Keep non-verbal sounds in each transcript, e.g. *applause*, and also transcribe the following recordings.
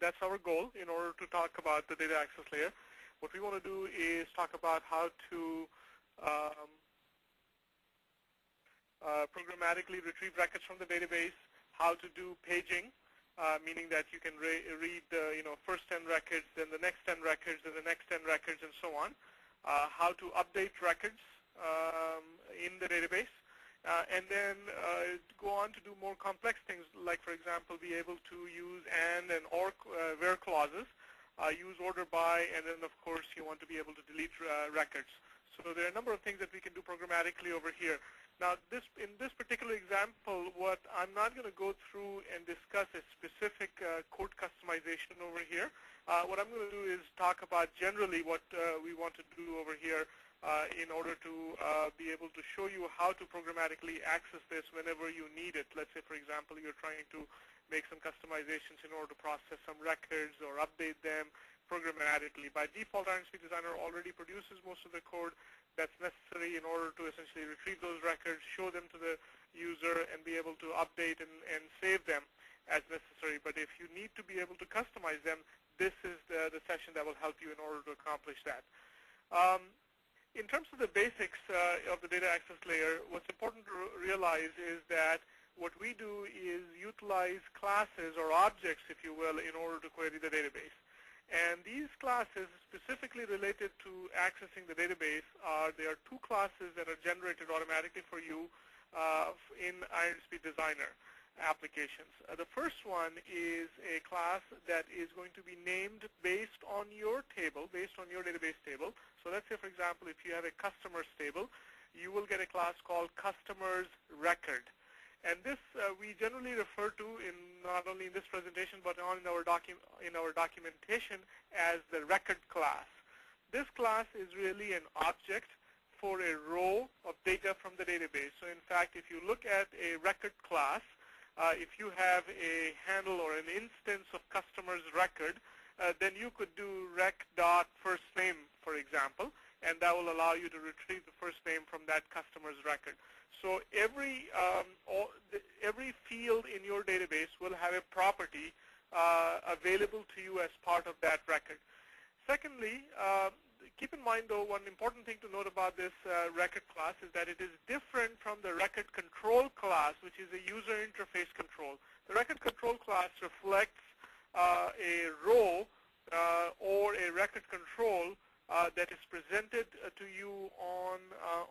that's our goal in order to talk about the data access layer. What we want to do is talk about how to um, uh, programmatically retrieve records from the database, how to do paging, uh, meaning that you can read the you know first 10 records, then the next 10 records, then the next 10 records, and so on. Uh, how to update records um, in the database, uh, and then uh, go on to do more complex things, like for example, be able to use and and or uh, where clauses, uh, use order by, and then of course you want to be able to delete records. So there are a number of things that we can do programmatically over here. Now, this, in this particular example, what I'm not going to go through and discuss a specific uh, code customization over here. Uh, what I'm going to do is talk about generally what uh, we want to do over here uh, in order to uh, be able to show you how to programmatically access this whenever you need it. Let's say, for example, you're trying to make some customizations in order to process some records or update them programmatically. By default, IronSpeed Designer already produces most of the code that's necessary in order to essentially retrieve those records, show them to the user, and be able to update and, and save them as necessary. But if you need to be able to customize them, this is the, the session that will help you in order to accomplish that. Um, in terms of the basics uh, of the data access layer, what's important to realize is that what we do is utilize classes or objects, if you will, in order to query the database. And these classes specifically related to accessing the database are, there are two classes that are generated automatically for you uh, in IronSpeed Designer applications. Uh, the first one is a class that is going to be named based on your table, based on your database table. So let's say, for example, if you have a customers table, you will get a class called customers record. And this uh, we generally refer to in not only in this presentation but on in our, in our documentation as the record class. This class is really an object for a row of data from the database. So in fact, if you look at a record class, uh, if you have a handle or an instance of customer's record, uh, then you could do rec dot first name, for example, and that will allow you to retrieve the first name from that customer's record. So every um, all, the, every field in your database will have a property uh, available to you as part of that record. Secondly, uh, keep in mind though one important thing to note about this uh, record class is that it is different from the record control class, which is a user interface control. The record control class reflects uh, a row uh, or a record control uh, that is presented to you on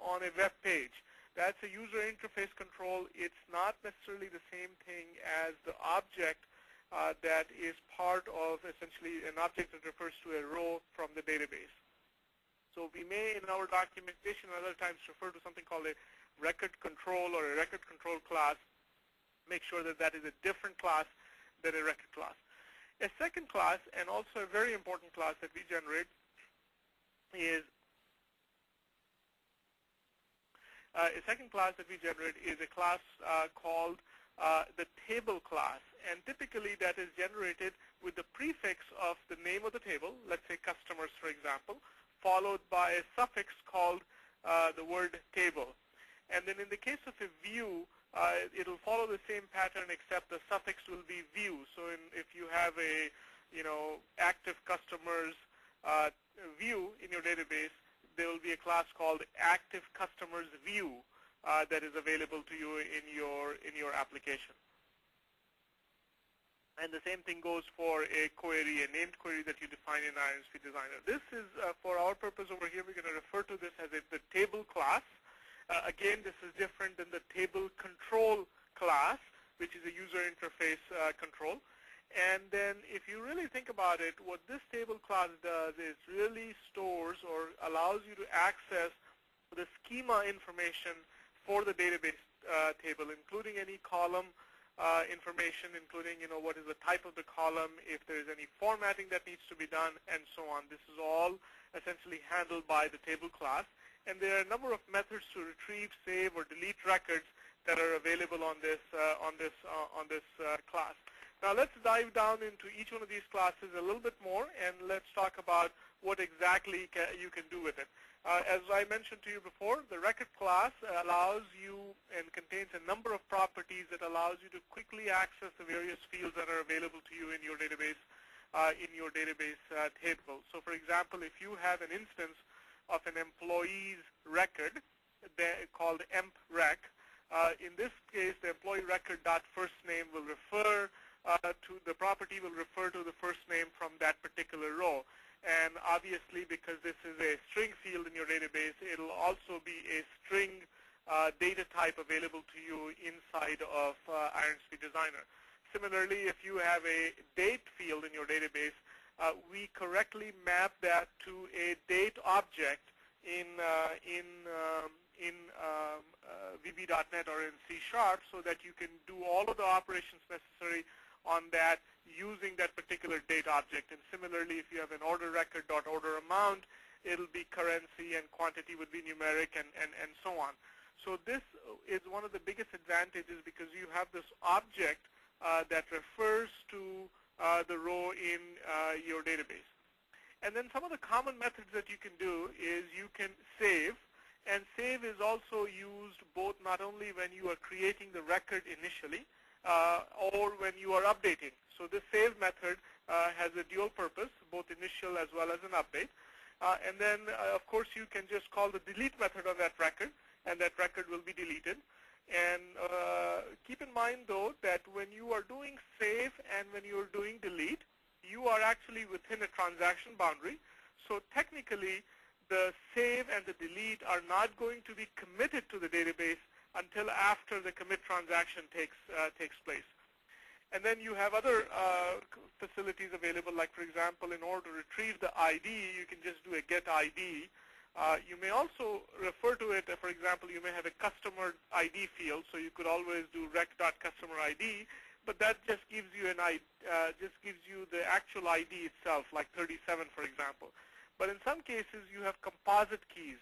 on a web page. That's a user interface control. It's not necessarily the same thing as the object uh, that is part of essentially an object that refers to a row from the database. So we may in our documentation other times refer to something called a record control or a record control class. Make sure that that is a different class than a record class. A second class, and also a very important class that we generate, is Uh, a second class that we generate is a class uh, called uh, the table class. And typically that is generated with the prefix of the name of the table, let's say customers, for example, followed by a suffix called uh, the word table. And then in the case of a view, uh, it'll follow the same pattern except the suffix will be view. So in, if you have a you know active customers uh, view in your database, there will be a class called Active Customers View uh, that is available to you in your in your application. And the same thing goes for a query, a named query that you define in IronSpeed Designer. This is, uh, for our purpose over here, we're going to refer to this as a, the table class. Uh, again, this is different than the table control class, which is a user interface uh, control. And then if you really think about it, what this table class does is really stores or allows you to access the schema information for the database uh, table, including any column uh, information, including you know what is the type of the column, if there is any formatting that needs to be done, and so on. This is all essentially handled by the table class. And there are a number of methods to retrieve, save, or delete records that are available on this uh, on this uh, on this uh, class. Now let's dive down into each one of these classes a little bit more and let's talk about what exactly you can do with it. Uh, as I mentioned to you before, the record class allows you and contains a number of properties that allows you to quickly access the various fields that are available to you in your database uh, in your database uh, table. So for example, if you have an instance of an employee's record called emprec, uh, in this case, the employee record dot first name will refer uh, to the property will refer to the first name from that particular row. And obviously, because this is a string field in your database, it'll also be a string uh, data type available to you inside of uh, Designer. Similarly, if you have a date field in your database, uh, we correctly map that to a date object in uh, in um, in um, uh, VB.NET or in C Sharp so that you can do all of the operations necessary on that using that particular date object. And similarly, if you have an order record dot order amount, it'll be currency and quantity would be numeric and, and, and so on. So this is one of the biggest advantages because you have this object uh, that refers to uh, the row in uh, your database. And then some of the common methods that you can do is you can save. And save is also used both not only when you are creating the record initially, or when you are updating. So this save method uh, has a dual purpose, both initial as well as an update. Uh, and then, of course, you can just call the delete method on that record, and that record will be deleted. And uh, keep in mind, though, that when you are doing save and when you are doing delete, you are actually within a transaction boundary. So technically, the save and the delete are not going to be committed to the database until after the commit transaction takes, uh, takes place. And then you have other uh, facilities available, like for example, in order to retrieve the ID, you can just do a get ID. Uh, you may also refer to it, uh, for example, you may have a customer ID field, so you could always do rec.customer ID, but that just gives you an uh, just gives you the actual ID itself, like 37, for example. But in some cases, you have composite keys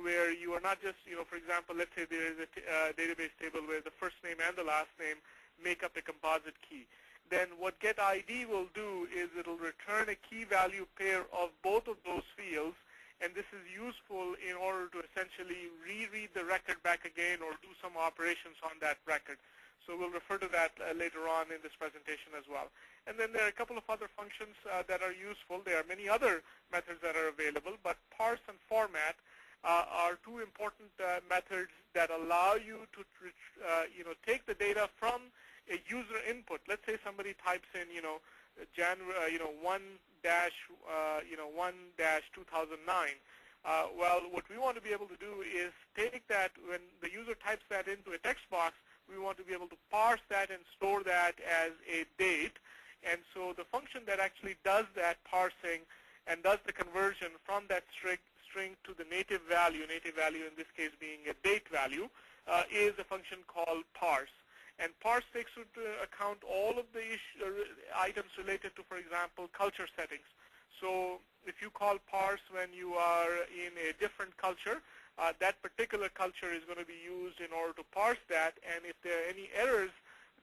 where you are not just, you know, for example, let's say there is a uh, database table where the first name and the last name make up a composite key. Then what getID will do is it'll return a key value pair of both of those fields, and this is useful in order to essentially reread the record back again or do some operations on that record. So we'll refer to that uh, later on in this presentation as well. And then there are a couple of other functions uh, that are useful. There are many other methods that are available, but parse and format are two important uh, methods that allow you to, uh, you know, take the data from a user input. Let's say somebody types in, you know, January, you know, one dash, you know, one dash 2009. Uh, well, what we want to be able to do is take that when the user types that into a text box, we want to be able to parse that and store that as a date. And so the function that actually does that parsing and does the conversion from that string, string to the native value, native value in this case being a date value, uh, is a function called parse. And parse takes into account all of the uh, items related to, for example, culture settings. So if you call parse when you are in a different culture, uh, that particular culture is going to be used in order to parse that. And if there are any errors,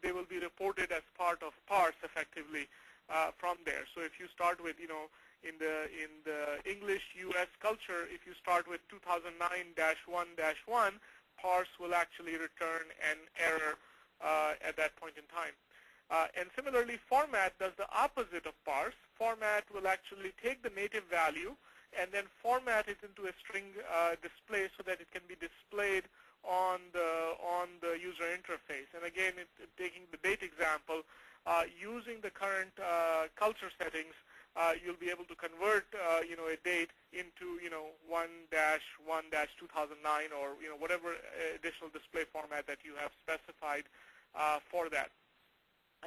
they will be reported as part of parse effectively uh, from there. So if you start with, you know, in the in the English U.S. culture, if you start with 2009-1-1, parse will actually return an error uh, at that point in time. Uh, and similarly, format does the opposite of parse. Format will actually take the native value and then format it into a string uh, display so that it can be displayed on the on the user interface. And again, it, taking the date example, uh, using the current uh, culture settings, uh, you'll be able to convert, uh, you know, a date into, you know, 1-1-2009 or, you know, whatever additional display format that you have specified uh, for that.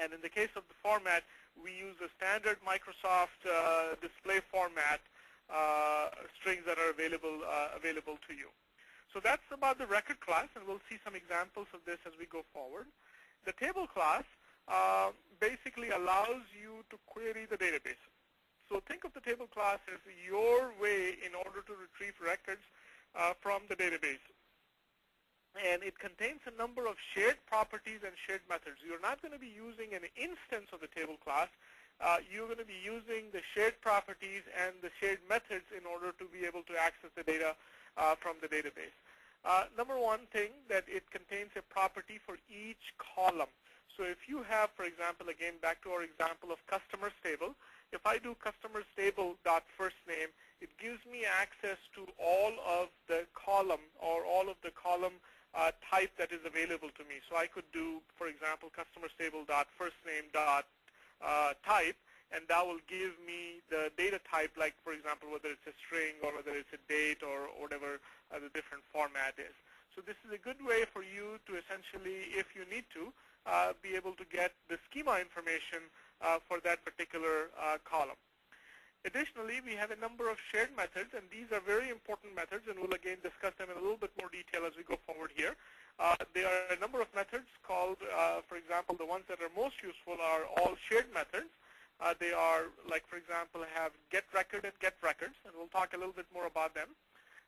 And in the case of the format, we use a standard Microsoft uh, display format uh, strings that are available uh, available to you. So that's about the record class, and we'll see some examples of this as we go forward. The table class uh, basically allows you to query the database. So think of the table class as your way in order to retrieve records uh, from the database. And it contains a number of shared properties and shared methods. You're not going to be using an instance of the table class. Uh, you're going to be using the shared properties and the shared methods in order to be able to access the data uh, from the database. Uh, number one thing that it contains a property for each column. So if you have, for example, again back to our example of customers table, if I do customers table dot first name, it gives me access to all of the column or all of the column uh, type that is available to me. So I could do, for example, customers table dot first name dot uh, type, and that will give me the data type, like, for example, whether it's a string or whether it's a date or whatever uh, the different format is. So this is a good way for you to essentially, if you need to, uh, be able to get the schema information for that particular uh, column. Additionally, we have a number of shared methods, and these are very important methods, and we'll again discuss them in a little bit more detail as we go forward here. Uh, there are a number of methods called, uh, for example, the ones that are most useful are all shared methods. Uh, they are, like, for example, have get record and get records, and we'll talk a little bit more about them.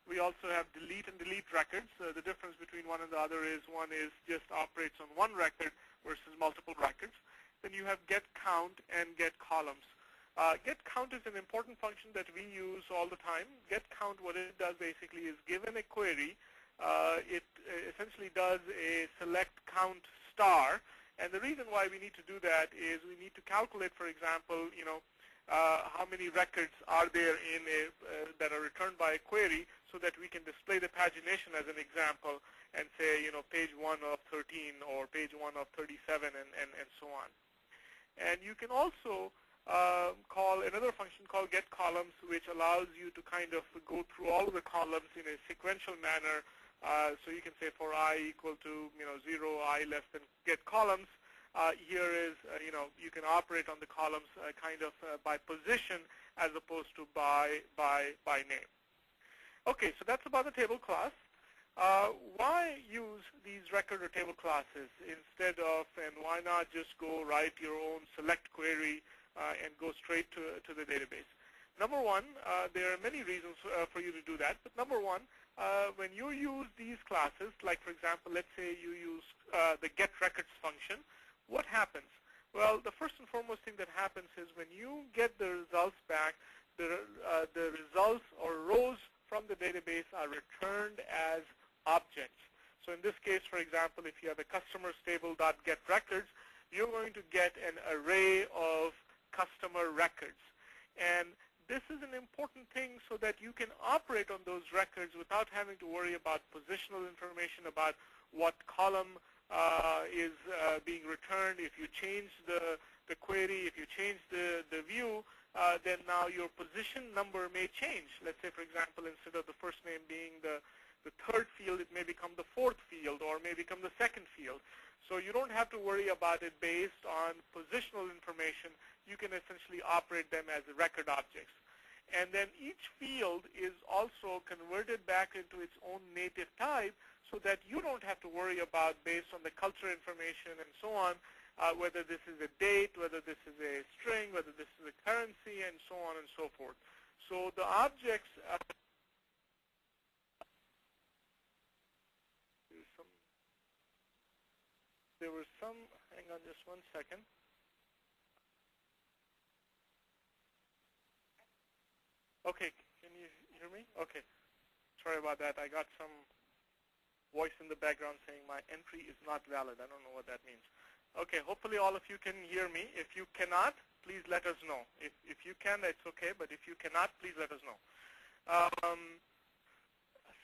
We also have delete and delete records. Uh, the difference between one and the other is one is just operates on one record versus multiple records. Then you have get count and get columns. Uh, get count is an important function that we use all the time. Get count, what it does basically is given a query, uh, it essentially does a select count star. And the reason why we need to do that is we need to calculate, for example, you know, uh, how many records are there in a, uh, that are returned by a query so that we can display the pagination as an example and say, you know, page 1 of 13 or page 1 of 37 and, and, and so on. And you can also uh, call another function called get columns, which allows you to kind of go through all of the columns in a sequential manner. Uh, so you can say for i equal to you know zero, i less than get columns. Uh, here is uh, you know you can operate on the columns uh, kind of uh, by position as opposed to by by by name. Okay, so that's about the table class. Uh, why use these record or table classes instead of, and why not just go write your own select query uh, and go straight to, to the database. Number one, uh, there are many reasons uh, for you to do that, but number one, when you use these classes, like for example, let's say you use the get records function, what happens? Well, the first and foremost thing that happens is when you get the results back, the, uh, the results or rows from the database are returned as objects. So in this case, for example, if you have a customers table.get records, you're going to get an array of customer records. And this is an important thing so that you can operate on those records without having to worry about positional information about what column uh, is uh, being returned. If you change the, the query, if you change the, the view, uh, then now your position number may change. Let's say, for example, instead of the first name being the, the third field, it may become the fourth field or may become the second field. So you don't have to worry about it based on positional information. You can essentially operate them as record objects. And then each field is also converted back into its own native type so that you don't have to worry about based on the culture information and so on, uh, whether this is a date, whether this is a string, whether this is a currency, and so on and so forth. So the objects uh, there was some, hang on just one second. Okay, can you hear me? Okay. Sorry about that. I got some voice in the background saying my entry is not valid. I don't know what that means. Okay, hopefully all of you can hear me. If you cannot, please let us know. If, if you can, that's okay, but if you cannot, please let us know. Um,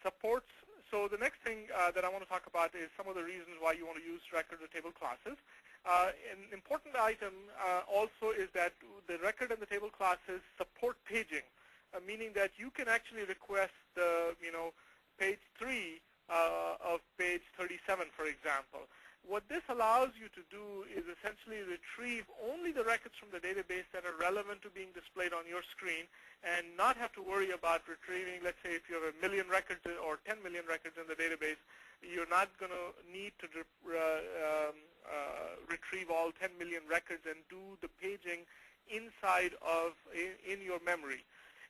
supports so the next thing uh, that I want to talk about is some of the reasons why you want to use record or table classes. Uh, an important item uh, also is that the record and the table classes support paging, uh, meaning that you can actually request the, you know, page 3 uh, of page 37, for example. What this allows you to do is essentially retrieve only the records from the database that are relevant to being displayed on your screen and not have to worry about retrieving, let's say if you have a million records or 10 million records in the database, you're not going to need to uh, um, uh, retrieve all 10 million records and do the paging inside of, in, in your memory.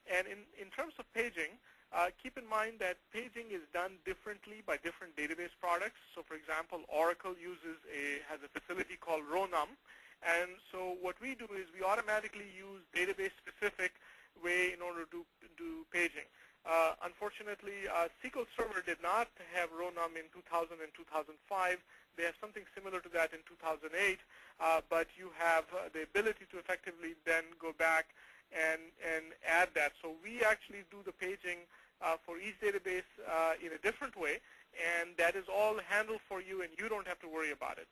And in, in terms of paging, uh, keep in mind that paging is done differently by different database products. So for example, Oracle uses a, has a facility called ROWNUM. And so what we do is we automatically use database-specific way in order to do paging. Uh, unfortunately, uh, SQL Server did not have ROWNUM in 2000 and 2005. They have something similar to that in 2008. uh, but you have uh, the ability to effectively then go back and, and add that. So we actually do the paging for each database uh, in a different way, and that is all handled for you, and you don't have to worry about it.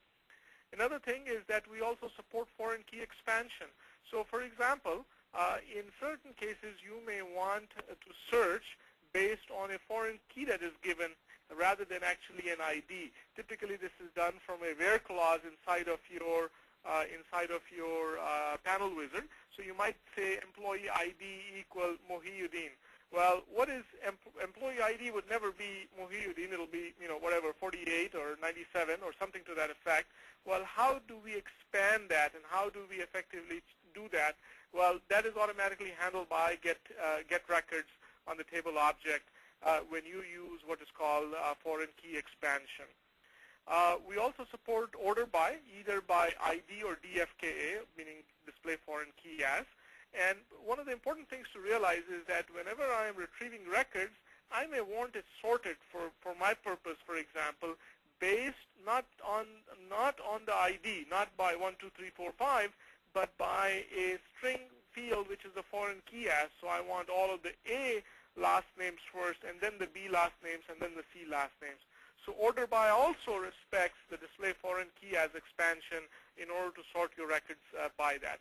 Another thing is that we also support foreign key expansion. So for example, uh, in certain cases, you may want to search based on a foreign key that is given rather than actually an ID. Typically, this is done from a where clause inside of your uh, inside of your uh, panel wizard. So you might say employee ID equal Mohiuddin. Well, what is em employee ID would never be Mohiuddin. It'll be, you know, whatever, 48 or 97 or something to that effect. Well, how do we expand that and how do we effectively do that? Well, that is automatically handled by get, uh, get records on the table object uh, when you use what is called uh, foreign key expansion. Uh, we also support order by, either by ID or DFKA, meaning display foreign key as. And one of the important things to realize is that whenever I am retrieving records, I may want it sorted for, for my purpose, for example, based not on not on the ID, not by 1, 2, 3, 4, 5, but by a string field which is the foreign key as. So I want all of the A last names first, and then the B last names, and then the C last names. So order by also respects the display foreign key as expansion in order to sort your records uh, by that.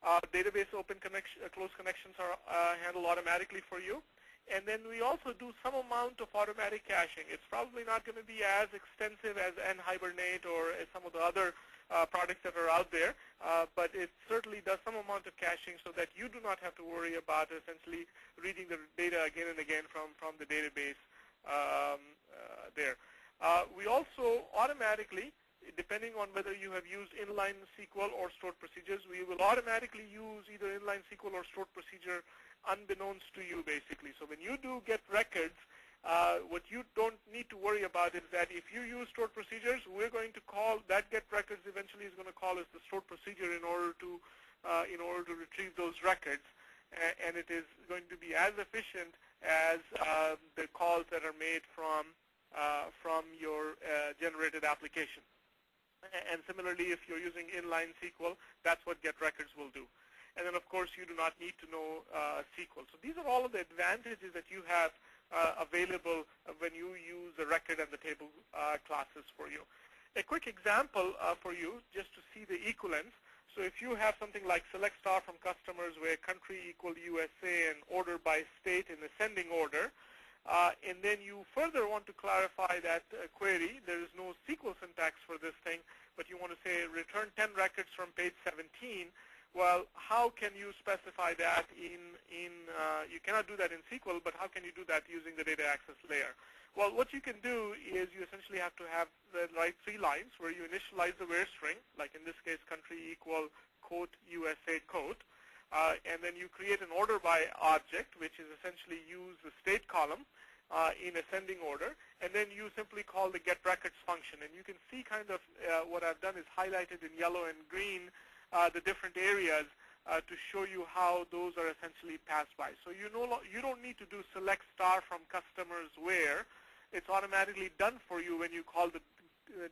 Uh, database open connection, uh, close connections are uh, handled automatically for you. And then we also do some amount of automatic caching. It's probably not going to be as extensive as NHibernate or as some of the other uh, products that are out there, uh, but it certainly does some amount of caching so that you do not have to worry about essentially reading the data again and again from, from the database um, uh, there. We also automatically, depending on whether you have used inline SQL or stored procedures, we will automatically use either inline SQL or stored procedure unbeknownst to you, basically. So when you do get records, uh, what you don't need to worry about is that if you use stored procedures, we're going to call that get records eventually is going to call us the stored procedure in order to uh, in order to retrieve those records, and it is going to be as efficient as uh, the calls that are made from uh, from your uh, generated application. And similarly, if you're using inline SQL, that's what get records will do. And then, of course, you do not need to know uh, SQL. So these are all of the advantages that you have uh, available when you use the record and the table uh, classes for you. A quick example uh, for you, just to see the equivalence. So if you have something like select star from customers where country equal USA and order by state in ascending order, uh, and then you further want to clarify that uh, query. There is no SQL syntax for this thing, but you want to say return 10 records from page 17. Well, how can you specify that in, in uh, you cannot do that in SQL, but how can you do that using the data access layer? Well, what you can do is you essentially have to have the right three lines where you initialize the where string, like in this case country equal quote USA quote, uh, and then you create an order by object, which is essentially use the state column uh, in ascending order, and then you simply call the get records function. And you can see kind of uh, what I've done is highlighted in yellow and green uh, the different areas uh, to show you how those are essentially passed by. So you, no you don't need to do select star from customers where. It's automatically done for you when you call the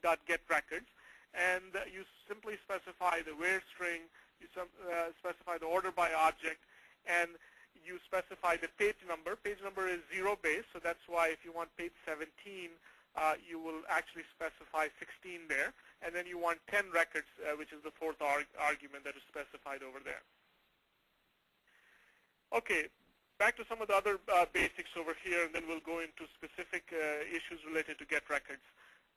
dot get records. And you simply specify the where string, you uh, specify the order by object, and you specify the page number. Page number is zero-based, so that's why if you want page 17, uh, you will actually specify 16 there. And then you want 10 records, uh, which is the fourth arg argument that is specified over there. Okay, back to some of the other uh, basics over here, and then we'll go into specific uh, issues related to get records.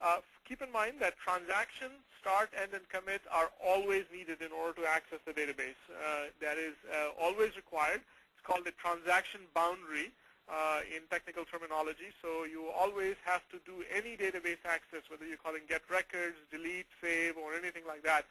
Uh, keep in mind that transaction, start, end, and commit are always needed in order to access the database. Uh, that is uh, always required. It's called the transaction boundary uh, in technical terminology. So you always have to do any database access, whether you're calling get records, delete, save, or anything like that,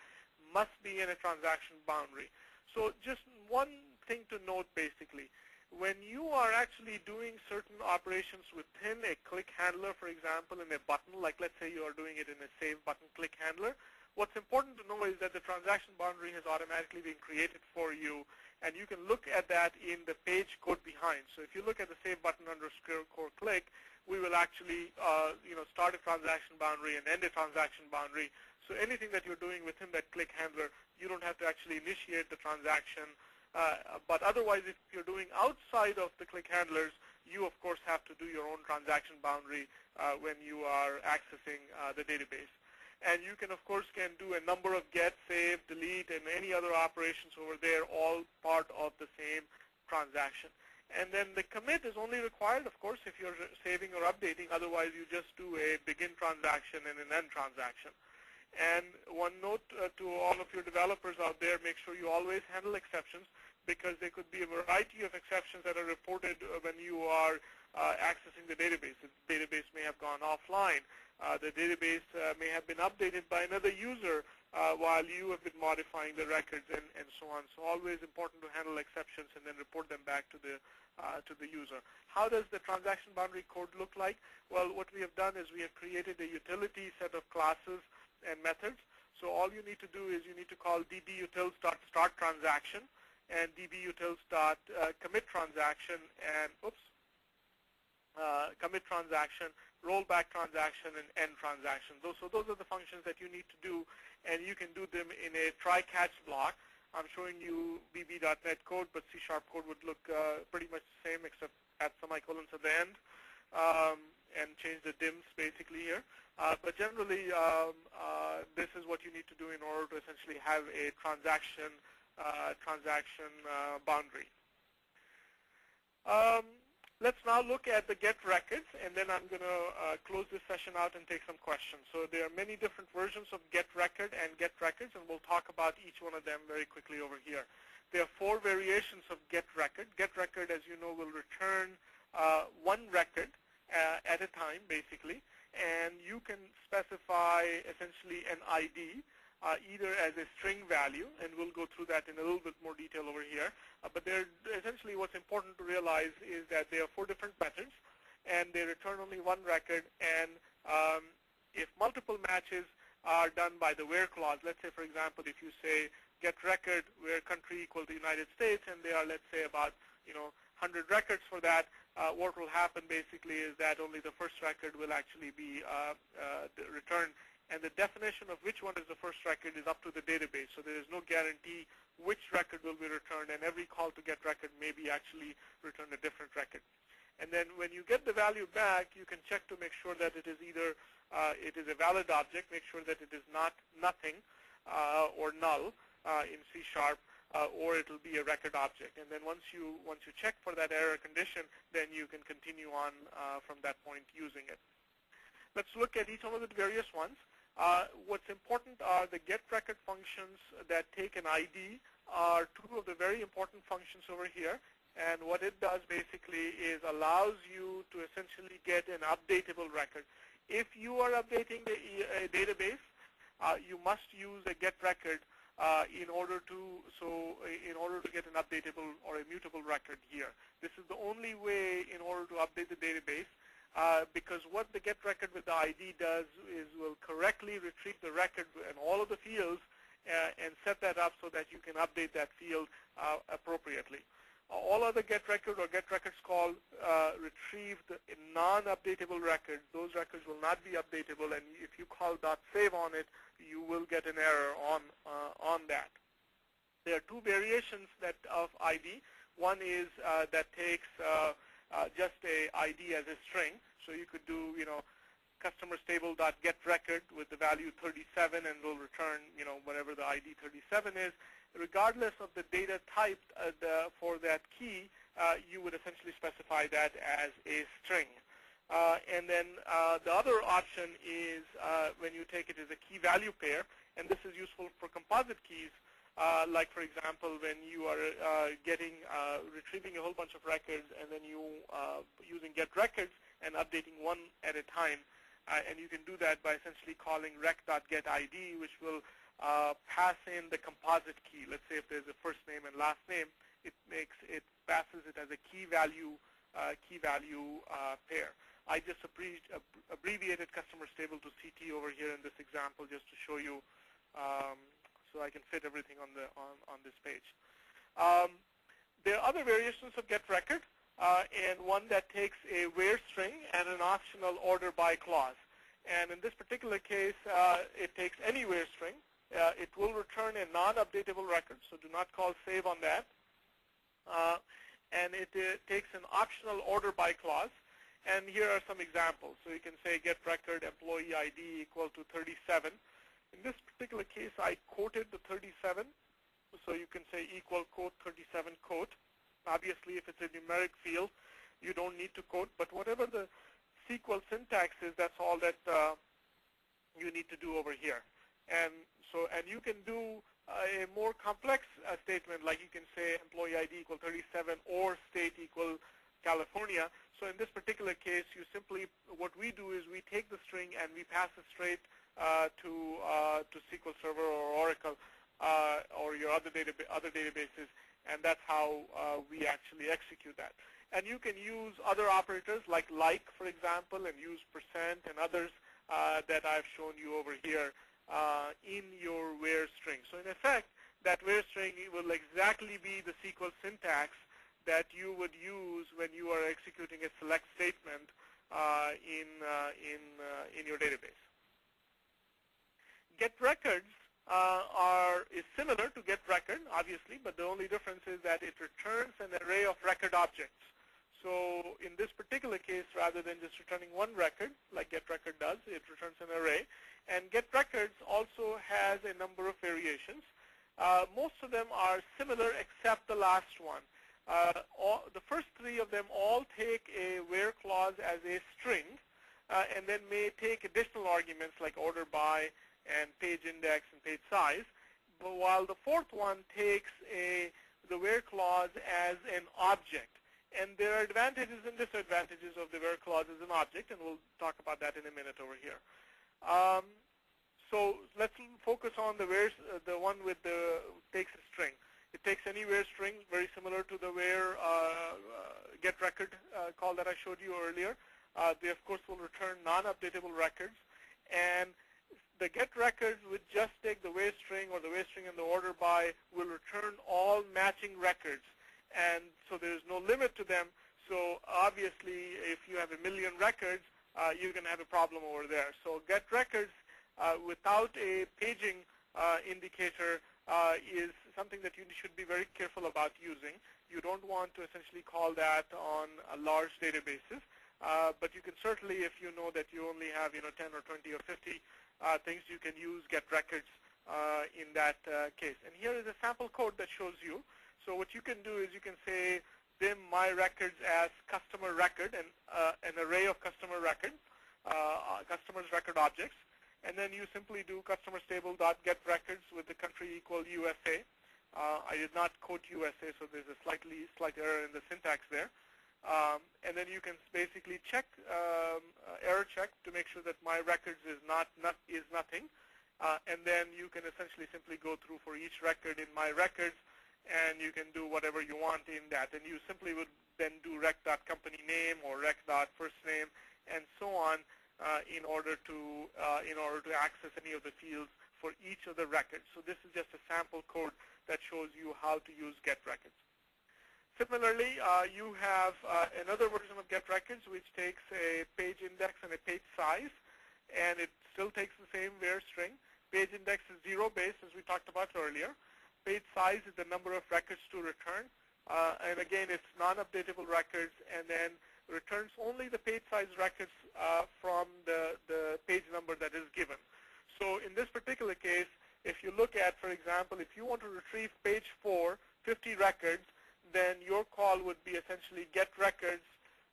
must be in a transaction boundary. So just one thing to note, basically when you are actually doing certain operations within a click handler, for example, in a button, like let's say you are doing it in a save button click handler, what's important to know is that the transaction boundary has automatically been created for you and you can look at that in the page code behind. So if you look at the save button underscore core click, we will actually uh, you know, start a transaction boundary and end a transaction boundary. So anything that you're doing within that click handler, you don't have to actually initiate the transaction. Uh, but otherwise, if you're doing outside of the click handlers, you, of course, have to do your own transaction boundary uh, when you are accessing uh, the database. And you can, of course, can do a number of get, save, delete, and any other operations over there, all part of the same transaction. And then the commit is only required, of course, if you're saving or updating. Otherwise, you just do a begin transaction and an end transaction. And one note uh, to all of your developers out there, make sure you always handle exceptions because there could be a variety of exceptions that are reported uh, when you are uh, accessing the database. The database may have gone offline. Uh, the database uh, may have been updated by another user uh, while you have been modifying the records and, and so on. So always important to handle exceptions and then report them back to the uh, to the user. How does the transaction boundary code look like? Well, what we have done is we have created a utility set of classes and methods. So all you need to do is you need to call dbutils.start transaction and dbutils.commit transaction and oops uh, commit transaction, rollback transaction, and end transaction. Those, so those are the functions that you need to do, and you can do them in a try-catch block. I'm showing you VB.NET code, but C-sharp code would look uh, pretty much the same except add semicolons at the end um, and change the dims basically here. Uh, but generally, um, uh, this is what you need to do in order to essentially have a transaction uh, transaction uh, boundary. Um, Let's now look at the get records, and then I'm going to uh, close this session out and take some questions. So there are many different versions of get record and get records, and we'll talk about each one of them very quickly over here. There are four variations of get record. Get record, as you know, will return uh, one record uh, at a time, basically, and you can specify essentially an ID uh, either as a string value, and we'll go through that in a little bit more detail over here. Uh, but essentially what's important to realize is that there are four different methods, and they return only one record. And um, if multiple matches are done by the where clause, let's say, for example, if you say get record where country equal to United States, and there are, let's say, about you know 100 records for that, uh, what will happen basically is that only the first record will actually be uh, uh, returned and the definition of which one is the first record is up to the database. So there is no guarantee which record will be returned, and every call to get record may be actually return a different record. And then when you get the value back, you can check to make sure that it is either uh, it is a valid object, make sure that it is not nothing uh, or null uh, in C sharp, uh, or it will be a record object. And then once you once you check for that error condition, then you can continue on uh, from that point using it. Let's look at each one of the various ones. Uh, what's important are the get record functions that take an ID are two of the very important functions over here. And what it does basically is allows you to essentially get an updatable record. If you are updating the a database, uh, you must use a get record uh, in order to so in order to get an updatable or a mutable record here. This is the only way in order to update the database uh, because what the get record with the ID does is will correctly retrieve the record and all of the fields uh, and set that up so that you can update that field uh, appropriately. All other get record or get records call uh, retrieved non-updatable records. Those records will not be updatable, and if you call dot .save on it, you will get an error on uh, on that. There are two variations that of ID. One is uh, that takes just a ID as a string. So you could do, you know, customers table dot get record with the value 37 and will return, you know, whatever the ID 37 is. Regardless of the data type uh, the, for that key, uh, you would essentially specify that as a string. Uh, and then uh, the other option is uh, when you take it as a key value pair, and this is useful for composite keys, uh, like, for example, when you are uh, getting, uh, retrieving a whole bunch of records and then you uh, using get records and updating one at a time. Uh, and you can do that by essentially calling rec.getID, which will uh, pass in the composite key. Let's say if there's a first name and last name, it makes it passes it as a key value key value pair. I just abbreviated customers table to CT over here in this example just to show you um, so I can fit everything on the on, on this page. Um, there are other variations of get record, uh, and one that takes a where string and an optional order by clause. And in this particular case, uh, it takes any where string. Uh, it will return a non-updatable record, so do not call save on that. Uh, and it uh, takes an optional order by clause. And here are some examples. So you can say get record employee ID equal to 37. In this particular case, I quoted the 37. So you can say equal quote 37 quote. Obviously, if it's a numeric field, you don't need to quote. But whatever the SQL syntax is, that's all that uh, you need to do over here. And so, and you can do a more complex uh, statement, like you can say employee ID equal 37 or state equal California. So in this particular case, you simply, what we do is we take the string and we pass it straight uh, to uh, to SQL Server or Oracle uh, or your other, other databases, and that's how uh, we actually execute that. And you can use other operators like like, for example, and use percent and others uh, that I've shown you over here uh, in your where string. So in effect, that where string will exactly be the SQL syntax that you would use when you are executing a select statement uh, in, uh, in, uh, in your database. Get records uh, are, is similar to get record, obviously, but the only difference is that it returns an array of record objects. So in this particular case, rather than just returning one record, like get record does, it returns an array. And get records also has a number of variations. Uh, most of them are similar except the last one. Uh, all, the first three of them all take a where clause as a string uh, and then may take additional arguments like order by and page index and page size. But while the fourth one takes a the where clause as an object. And there are advantages and disadvantages of the where clause as an object, and we'll talk about that in a minute over here. Um, so let's focus on the where, uh, the one with the takes a string. It takes any where string, very similar to the where uh, uh, get record uh, call that I showed you earlier. Uh, they of course will return non-updatable records, and the get records would just take the where string or the where string and the order by will return all matching records and so there's no limit to them. So obviously, if you have a million records, uh, you're going to have a problem over there. So get records uh, without a paging uh, indicator uh, is something that you should be very careful about using. You don't want to essentially call that on a large databases. Uh, but you can certainly, if you know that you only have, you know, 10 or 20 or 50 uh, things, you can use get records in that case. And here is a sample code that shows you so what you can do is you can say dim my records as customer record and uh, an array of customer record, uh, customers record objects, and then you simply do customers table dot get records with the country equal USA. Uh, I did not quote USA, so there's a slightly slight error in the syntax there. Um, and then you can basically check um, uh, error check to make sure that my records is not, not is nothing. Uh, and then you can essentially simply go through for each record in my records and you can do whatever you want in that. And you simply would then do rec.company name or rec.first name and so on uh, in order to uh, in order to access any of the fields for each of the records. So this is just a sample code that shows you how to use get records. Similarly, uh, you have uh, another version of get records which takes a page index and a page size, and it still takes the same where string. Page index is zero base, as we talked about earlier. Page size is the number of records to return. Uh, and again, it's non-updatable records, and then returns only the page size records uh, from the, the page number that is given. So in this particular case, if you look at, for example, if you want to retrieve page 4, 50 records, then your call would be essentially get records,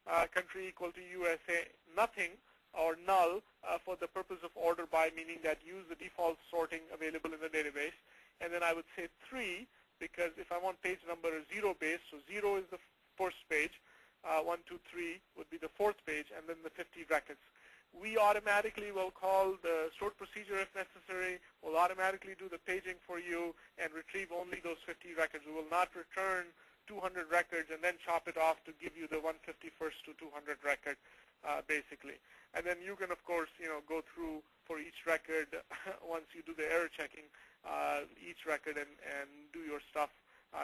uh, country equal to USA, nothing, or null uh, for the purpose of order by, meaning that use the default sorting available in the database and then I would say 3 because if I want page number 0 base, so 0 is the first page, uh, 1, 2, 3 would be the fourth page, and then the 50 records. We automatically will call the sort procedure if necessary. We'll automatically do the paging for you and retrieve only those 50 records. We will not return 200 records and then chop it off to give you the 151st to 200 record, uh, basically. And then you can, of course, you know, go through for each record *laughs* once you do the error checking uh, each record and, and do your stuff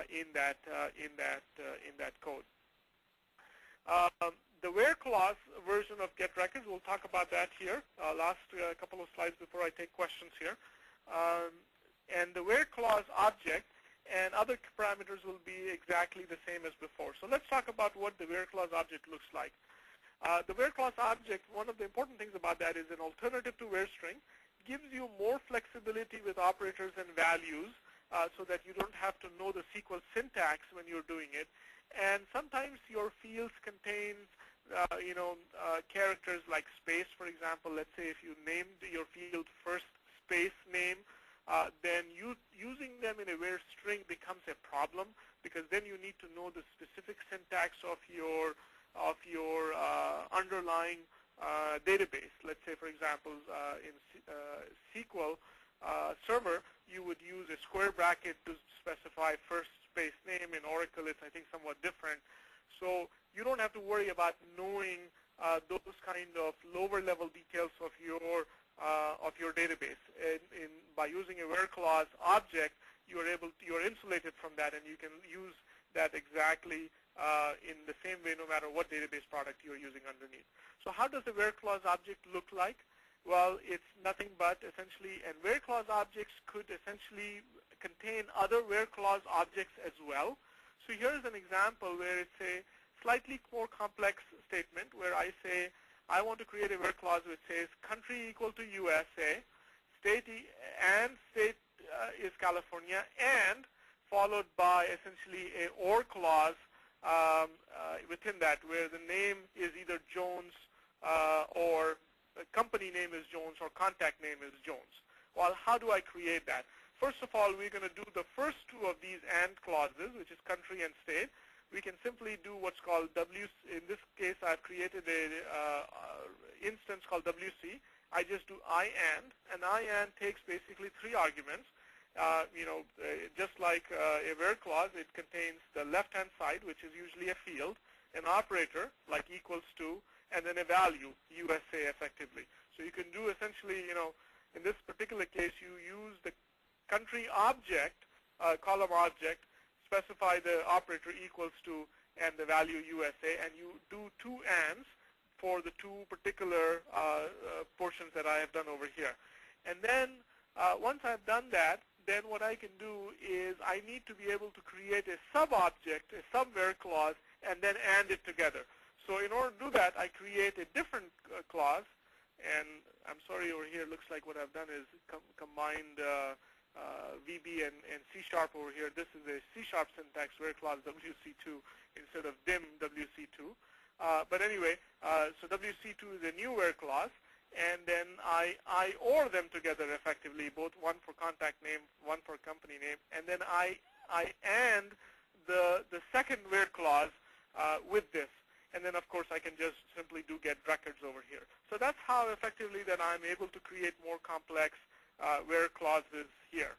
in that in that in that code. Um, the where clause version of get records, we'll talk about that here. last couple of slides before I take questions here. Um, and the where clause object and other parameters will be exactly the same as before. So let's talk about what the where clause object looks like. Uh, the where clause object, one of the important things about that is an alternative to where string gives you more flexibility with operators and values uh, so that you don't have to know the SQL syntax when you're doing it. And sometimes your fields contain, uh, you know, uh, characters like space, for example. Let's say if you named your field first space name, uh, then you, using them in a where string becomes a problem because then you need to know the specific syntax of your of your uh, underlying uh, database. Let's say, for example, uh, in SQL Server, you would use a square bracket to specify first space name. In Oracle, it's, I think, somewhat different. So you don't have to worry about knowing uh, those kind of lower level details of your uh, of your database. In, in, by using a where clause object, you are able to, you are insulated from that, and you can use that exactly uh, in the same way no matter what database product you're using underneath. So how does a where clause object look like? Well, it's nothing but essentially, and where clause objects could essentially contain other where clause objects as well. So here's an example where it's a slightly more complex statement where I say, I want to create a where clause which says country equal to USA, state and state is California, and followed by essentially a OR clause um, uh, within that where the name is either Jones uh, or the company name is Jones or contact name is Jones. Well, how do I create that? First of all, we're going to do the first two of these AND clauses, which is country and state. We can simply do what's called W. In this case, I've created a uh, uh instance called WC. I just do I AND, and I AND takes basically three arguments uh, you know, uh, just like uh, a where clause, it contains the left-hand side, which is usually a field, an operator, like equals to, and then a value, USA, effectively. So you can do essentially, you know, in this particular case, you use the country object, uh, column object, specify the operator equals to, and the value USA, and you do two ands for the two particular uh, uh, portions that I have done over here. And then uh, once I've done that, then what I can do is I need to be able to create a sub-object, a sub-where clause, and then AND it together. So in order to do that, I create a different uh, clause, and I'm sorry over here, looks like what I've done is com combined uh, uh, VB and, and C-sharp over here. This is a C-sharp syntax where clause WC2 instead of dim WC2. Uh, but anyway, uh, so WC2 is a new where clause, and then I, I OR them together effectively, both one for contact name, one for company name, and then I, I AND the, the second where clause uh, with this. And then, of course, I can just simply do get records over here. So that's how effectively that I'm able to create more complex uh, where clauses here.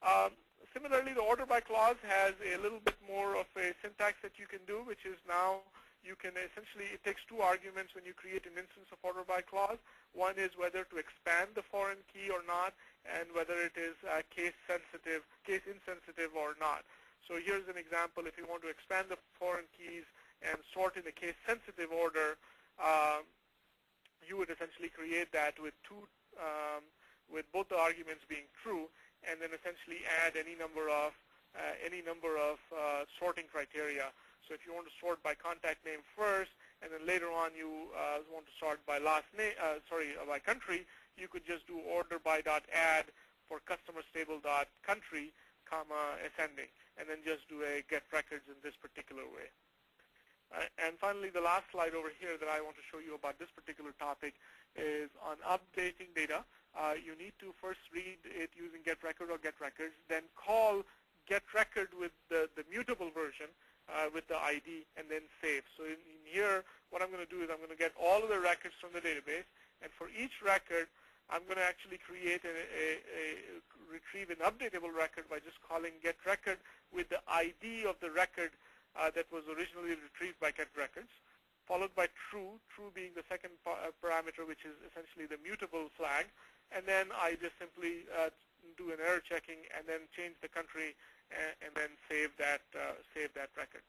Um, similarly, the order by clause has a little bit more of a syntax that you can do, which is now you can essentially, it takes two arguments when you create an instance of order by clause. One is whether to expand the foreign key or not, and whether it is uh, case sensitive, case insensitive or not. So here's an example. If you want to expand the foreign keys and sort in a case sensitive order, um, you would essentially create that with two, um, with both the arguments being true, and then essentially add any number of uh, any number of uh, sorting criteria. So if you want to sort by contact name first, and then later on you uh, want to sort by last name, uh, sorry, uh, by country, you could just do order by dot add for customers table dot country, comma ascending, and then just do a get records in this particular way. Uh, and finally, the last slide over here that I want to show you about this particular topic is on updating data. Uh, you need to first read it using get record or get records, then call get record with the, the mutable version, uh, with the ID and then save. So in, in here, what I'm going to do is I'm going to get all of the records from the database, and for each record, I'm going to actually create a, a, a, retrieve an updatable record by just calling get record with the ID of the record uh, that was originally retrieved by get records, followed by true, true being the second pa uh, parameter, which is essentially the mutable flag, and then I just simply uh, do an error checking, and then change the country, and, and then save that uh, save that record.